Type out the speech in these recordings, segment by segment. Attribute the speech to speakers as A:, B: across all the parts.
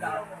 A: Lord.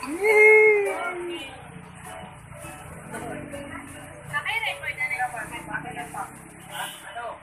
B: Kakek
A: naik sepeda naik. Ano?